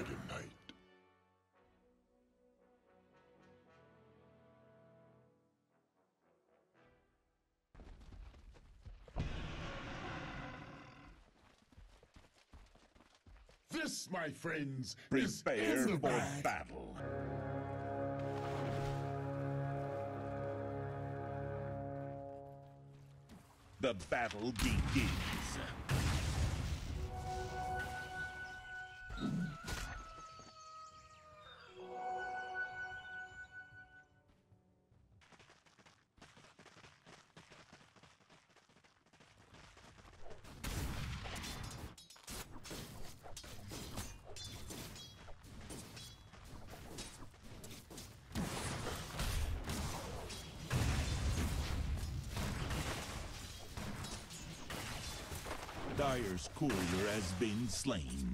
Dragon Knight. This, my friends, is Prepare for battle. The battle begins. Dire's courier has been slain.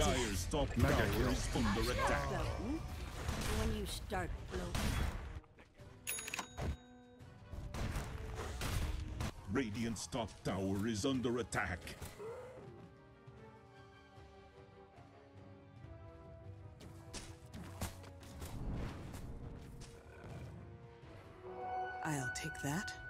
Icy. Dire's top tower is under attack. When you start floating. Radiant's top tower is under attack. I'll take that.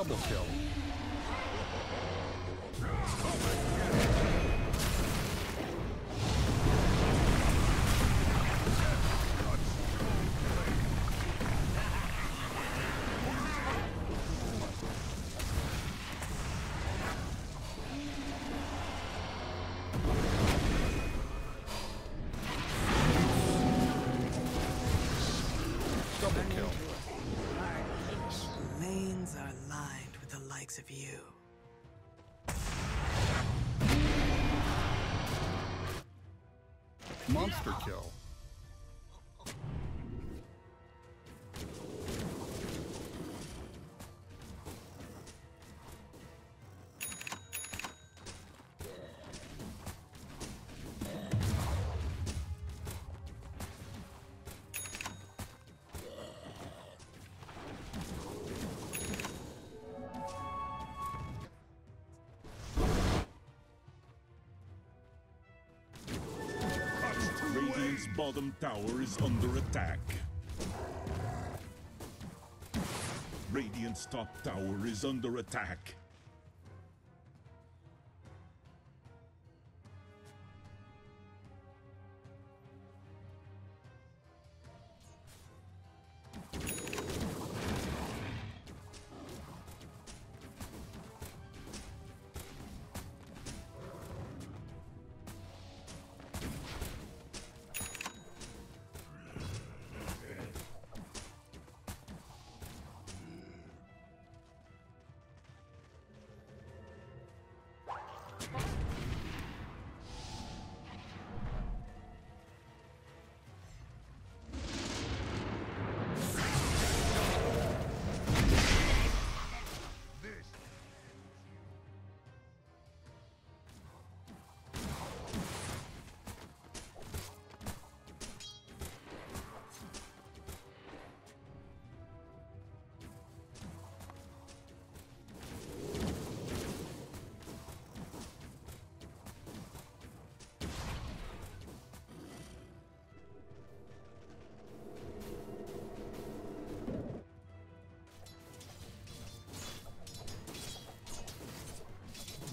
Double kill. Monster kill. Bottom tower is under attack. Radiant's top tower is under attack.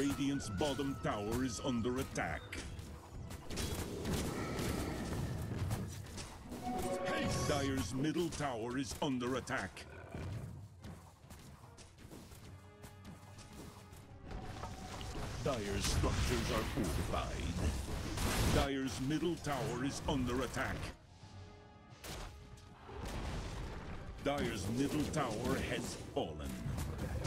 Radiant's bottom tower is under attack. Dire's middle tower is under attack. Dire's structures are fortified. Dire's middle tower is under attack. Dire's middle tower has fallen.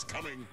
This coming.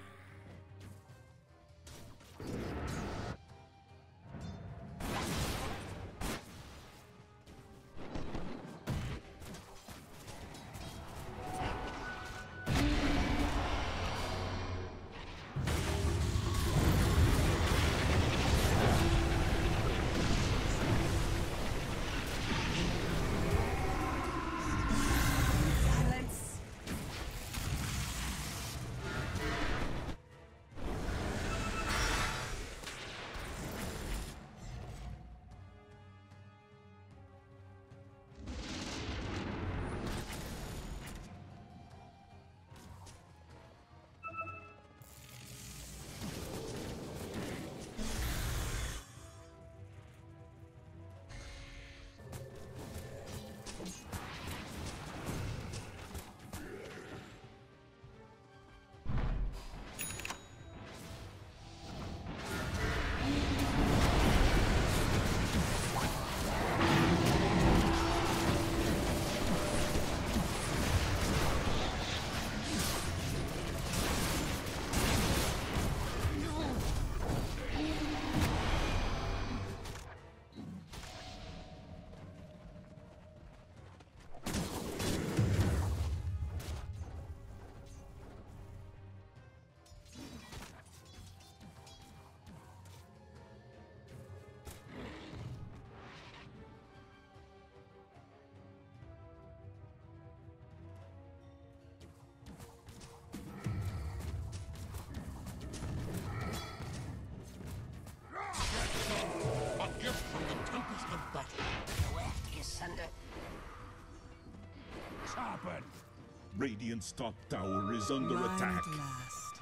Radiant's top tower is under Mine attack. at last.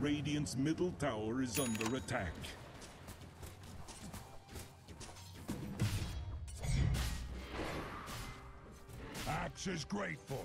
Radiant's middle tower is under attack. Axe is grateful.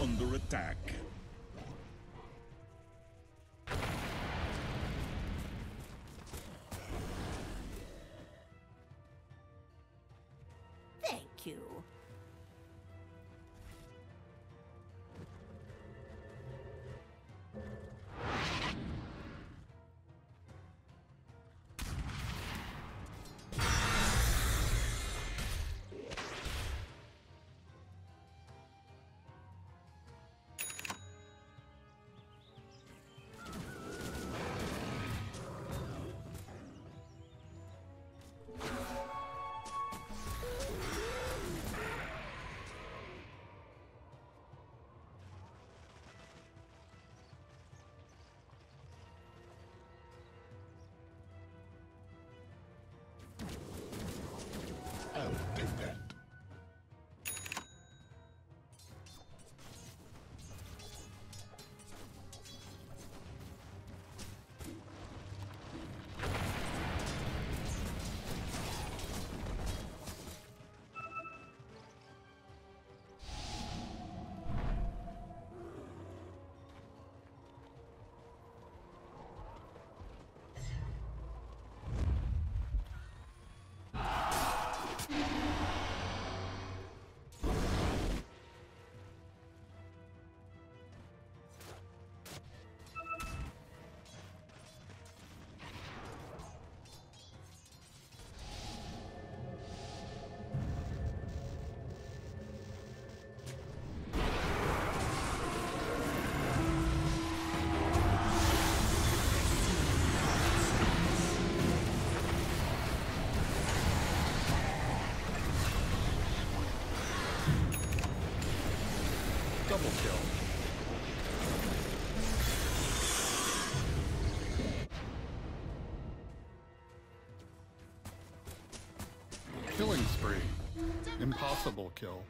Under attack. Killing spree. Impossible kill.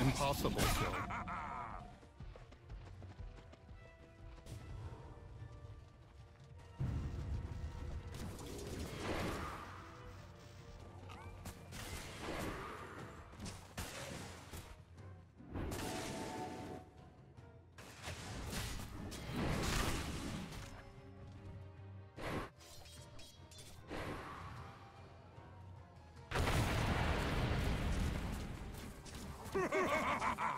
Impossible kill. Ha ha ha ha!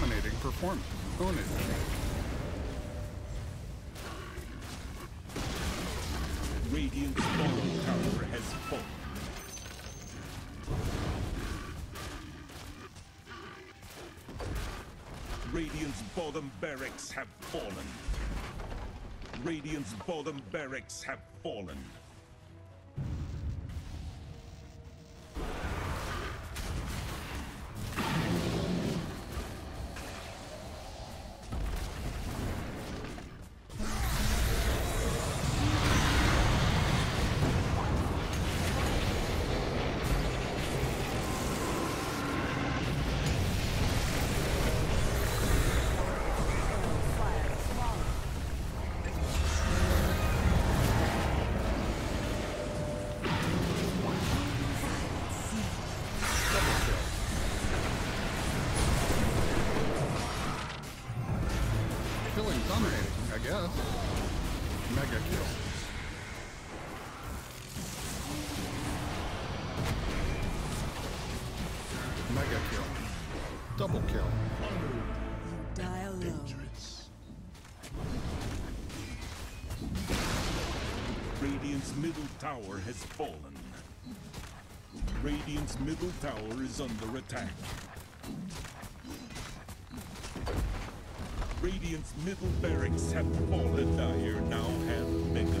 Dominating performance. Own it. Radiant's bottom tower has fallen. Radiant's bottom barracks have fallen. Radiant's bottom barracks have fallen. Tower has fallen. Radiant's middle tower is under attack. Radiant's middle barracks have fallen. Dire now have mega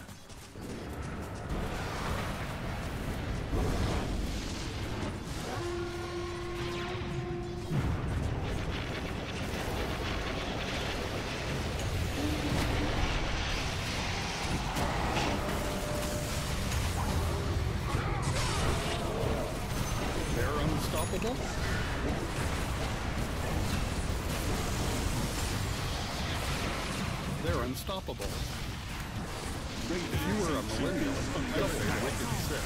Unstoppable. They're unstoppable. If you were a millennial, I'd wicked sick.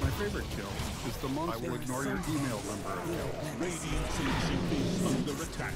My favorite kill is the monster. I will ignore your email number. Radiant's ancient is under attack.